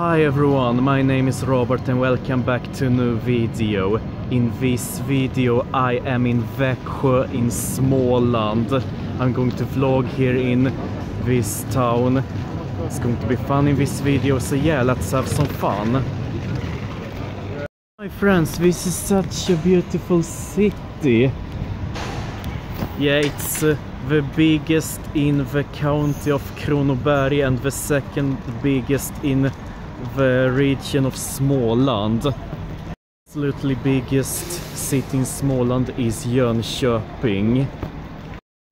Hi everyone, my name is Robert and welcome back to a new video. In this video I am in Växjö in Småland. I'm going to vlog here in this town. It's going to be fun in this video, so yeah, let's have some fun. My friends, this is such a beautiful city. Yeah, it's uh, the biggest in the county of Kronoberg and the second biggest in the region of Småland. Absolutely biggest city in Småland is Jönköping.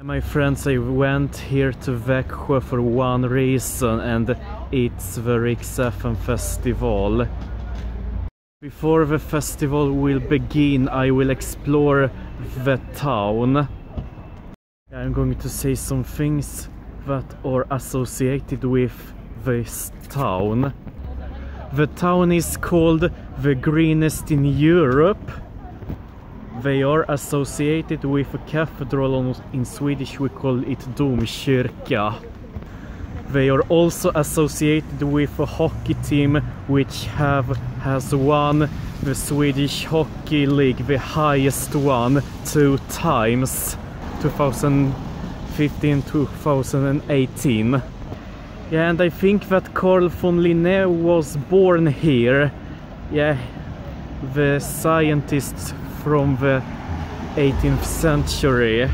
My friends, I went here to Växjö for one reason and it's the Rix festival. Before the festival will begin, I will explore the town. I'm going to say some things that are associated with this town. The town is called the greenest in Europe. They are associated with a cathedral in Swedish we call it Domkyrka. They are also associated with a hockey team which have has won the Swedish Hockey League, the highest one, two times, 2015-2018. Yeah, and I think that Carl von Linné was born here. Yeah, the scientist from the 18th century.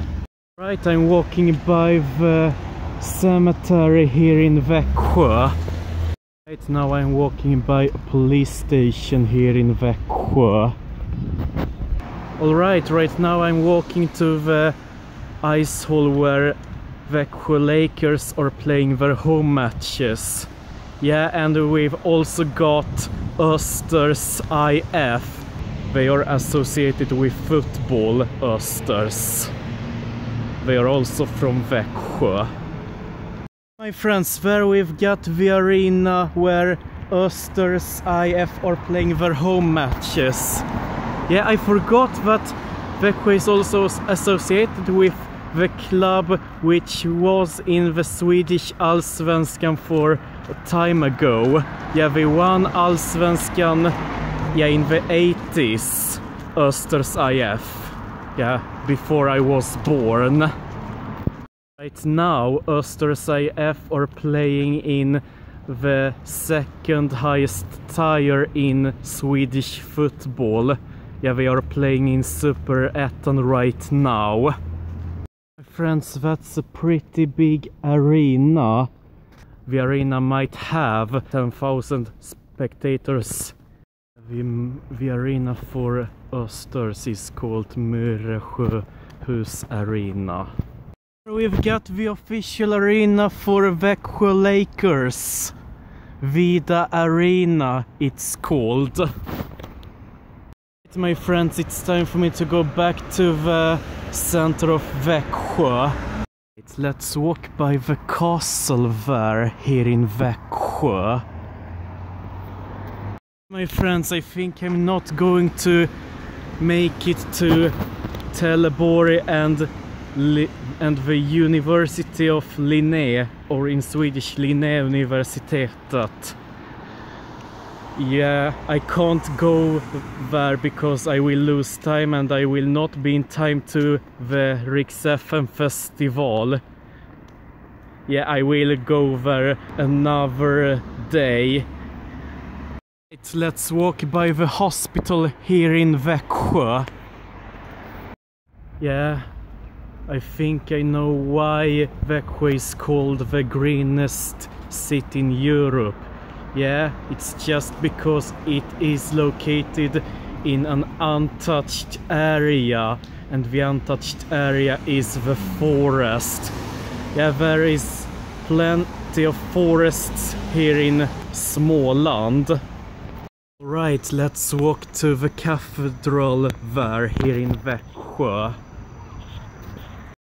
Right, I'm walking by the cemetery here in Växjö. Right now I'm walking by a police station here in Växjö. Alright, right now I'm walking to the ice hall where Växjö Lakers are playing their home matches. Yeah, and we've also got Östers IF. They are associated with football, Östers. They are also from Växjö. My friends, there we've got the arena where Östers IF are playing their home matches. Yeah, I forgot that Växjö is also associated with the club which was in the Swedish Allsvenskan for a time ago. Yeah, they won Allsvenskan yeah, in the 80s, Östers IF. Yeah, before I was born. Right now, Östers IF are playing in the second highest tier in Swedish football. Yeah, they are playing in Super Superettan right now. Friends, that's a pretty big arena. The arena might have 10,000 spectators. The, the, arena for Östers is called Myresjöhus Arena. We've got the official arena for Växjö Lakers. Vida Arena it's called. My friends, it's time for me to go back to the center of Växjö. Let's walk by the castle there here in Växjö. My friends, I think I'm not going to make it to Teleborg and and the University of Linné, or in Swedish Linnéuniversitetet. Yeah, I can't go there because I will lose time and I will not be in time to the Rix festival. Yeah, I will go there another day. Let's walk by the hospital here in Växjö. Yeah, I think I know why Växjö is called the greenest city in Europe. Yeah, it's just because it is located in an untouched area and the untouched area is the forest. Yeah, there is plenty of forests here in Småland. Right, let's walk to the cathedral there here in Växjö.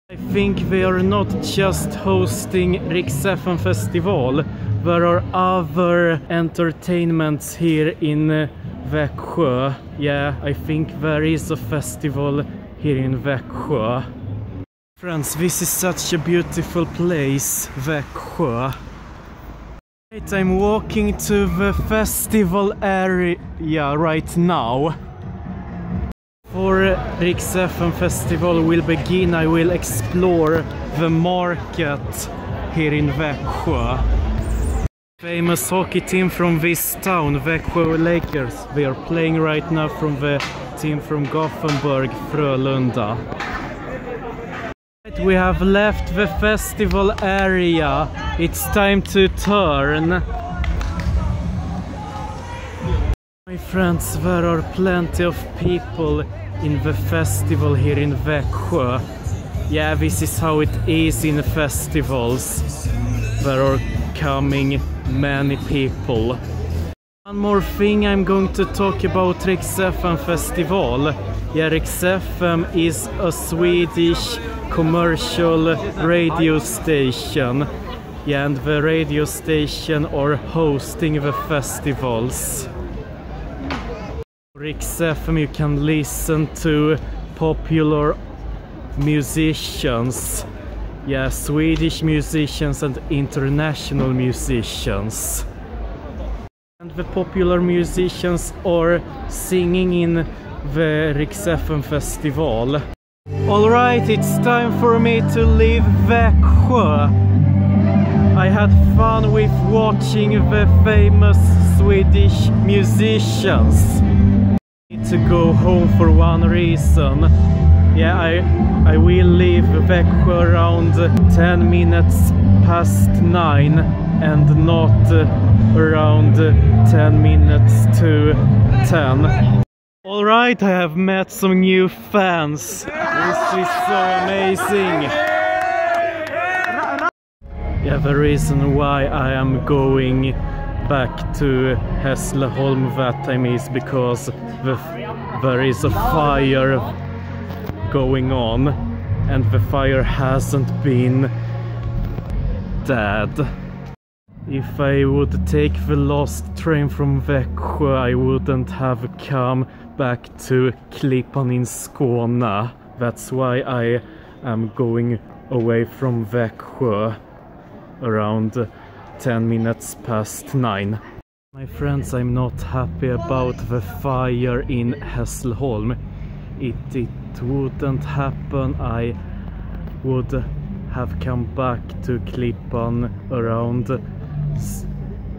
I think they are not just hosting Rix FM festival there are other entertainments here in Växjö. Yeah, I think there is a festival here in Växjö. Friends, this is such a beautiful place, Växjö. Right, I'm walking to the festival area right now. For Rix FM festival will begin, I will explore the market here in Växjö. Famous hockey team from this town, Växjö Lakers. They are playing right now from the team from Gothenburg, Frölunda. We have left the festival area. It's time to turn. My friends, there are plenty of people in the festival here in Växjö. Yeah, this is how it is in festivals. There are coming many people. One more thing I'm going to talk about Rix FM festival. Yeah, Rix FM is a Swedish commercial radio station. Yeah, and the radio station are hosting the festivals. Rix FM you can listen to popular musicians. Yeah, Swedish musicians and international musicians. And the popular musicians are singing in the Rix FM festival. Alright, it's time for me to leave Växjö. I had fun with watching the famous Swedish musicians. Need to go home for one reason. Yeah, I, I will leave Växjö around 10 minutes past 9 and not around 10 minutes to 10. Alright, I have met some new fans. This is so amazing. Yeah, the reason why I am going back to Hässleholm that time is because the, there is a fire going on and the fire hasn't been dead. If I would take the last train from Växjö I wouldn't have come back to Klippan in Skåne. That's why I am going away from Växjö around 10 minutes past 9. My friends, I'm not happy about the fire in Hässleholm. It, it wouldn't happen, I would have come back to Klippan around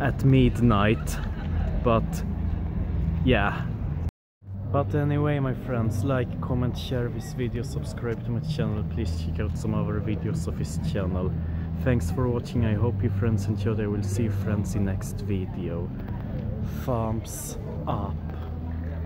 at midnight. But yeah, but anyway my friends, like, comment, share this video, subscribe to my channel, please check out some other videos of this channel. Thanks for watching, I hope you friends enjoyed, I will see you friends in next video. Thumbs up.